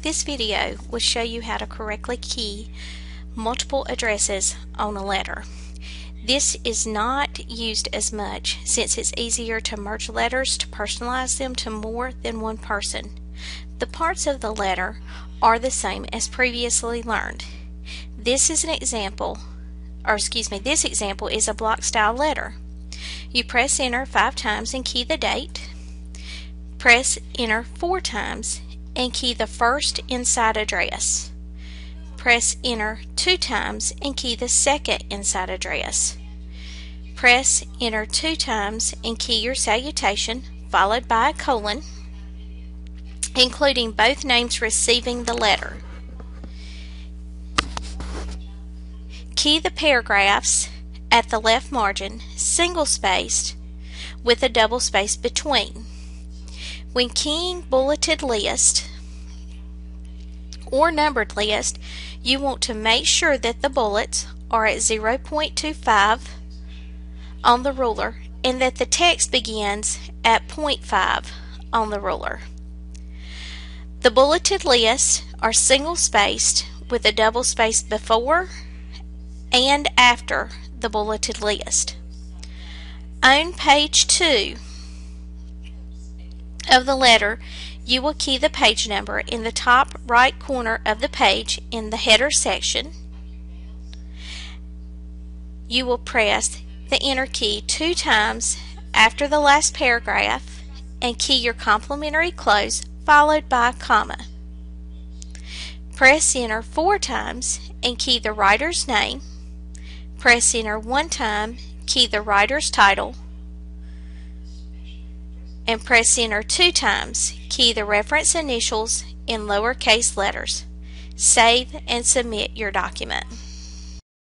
This video will show you how to correctly key multiple addresses on a letter. This is not used as much since it's easier to merge letters to personalize them to more than one person. The parts of the letter are the same as previously learned. This is an example, or excuse me, this example is a block style letter. You press enter five times and key the date. Press enter four times and key the first inside address. Press enter two times and key the second inside address. Press enter two times and key your salutation followed by a colon including both names receiving the letter. Key the paragraphs at the left margin single spaced with a double space between. When keying bulleted list or numbered list, you want to make sure that the bullets are at 0.25 on the ruler and that the text begins at 0.5 on the ruler. The bulleted lists are single spaced with a double space before and after the bulleted list. On page 2 of the letter, you will key the page number in the top right corner of the page in the header section. You will press the enter key two times after the last paragraph and key your complementary close followed by a comma. Press enter four times and key the writer's name. Press enter one time, key the writer's title, and press enter two times, key the reference initials in lowercase letters. Save and submit your document.